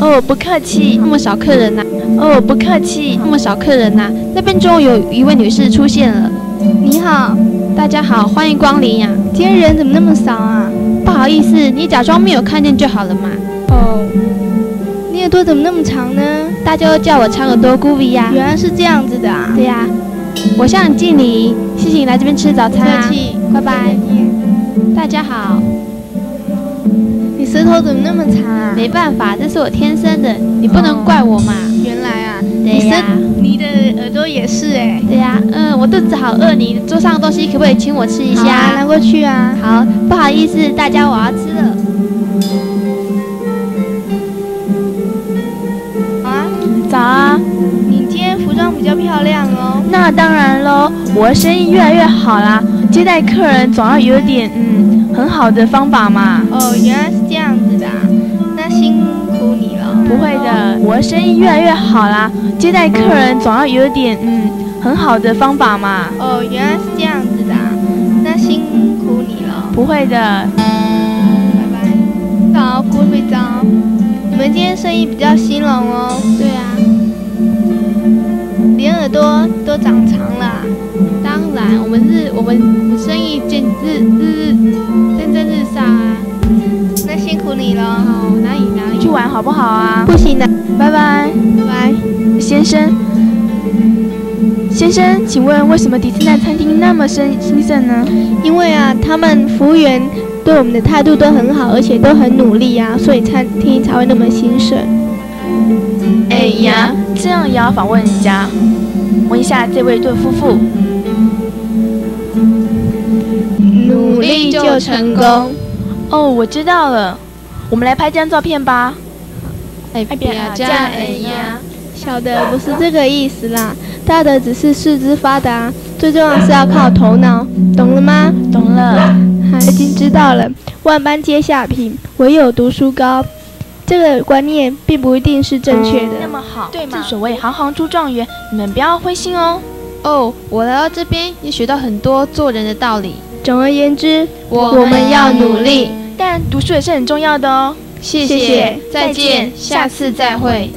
哦，不客气，那么少客人呐、哦，不客气，那么少客人呐、那边终于有一位女士出现了。你好，大家好，欢迎光临呀、今天人怎么那么少啊？不好意思，你假装没有看见就好了嘛。哦，你耳朵怎么那么长呢？大家都叫我长耳朵姑比呀。原来是这样子的啊！对呀、我向你敬礼，谢谢你来这边吃早餐啊客。气，拜拜。大家好，头怎么那么长啊？没办法，这是我天生的，你不能怪我嘛。原来啊，对呀、你的耳朵也是哎。对呀、嗯，我肚子好饿，你桌上的东西可不可以请我吃一下啊，拿？过去啊。好，不好意思，大家我要吃了。漂亮哦。那当然喽，我的生意越来越好啦，接待客人总要有点嗯很好的方法嘛。哦，原来是这样子的啊，那辛苦你了。不会的，我的生意越来越好啦，接待客人总要有点嗯很好的方法嘛。哦，原来是这样子的啊，那辛苦你了。不会的，拜拜。早，郭会长，你们今天生意比较兴隆哦，对啊，都长长了。当然，我们日我们生意渐日日日蒸蒸日上啊。那辛苦你了。好，哪里哪里去玩好不好啊？不行的，拜拜，拜。先生。先生，请问为什么迪斯奈餐厅那么生兴盛呢？因为啊，他们服务员对我们的态度都很好，而且都很努力啊，所以餐厅才会那么兴盛。哎呀，这样也要访问人家？问一下这位对夫妇。努力就成功。哦，我知道了，我们来拍张照片吧。哎哎呀这样哎呀，小的不是这个意思啦，大的只是四肢发达，最重要是要靠头脑，懂了吗？懂了。已经知道了，万般皆下品，唯有读书高。这个观念并不一定是正确的。那么好，对吗？正所谓行行出状元，你们不要灰心哦。哦，我来到这边也学到很多做人的道理。总而言之，我我们要努力。但读书也是很重要的哦。谢谢再见，下次再会。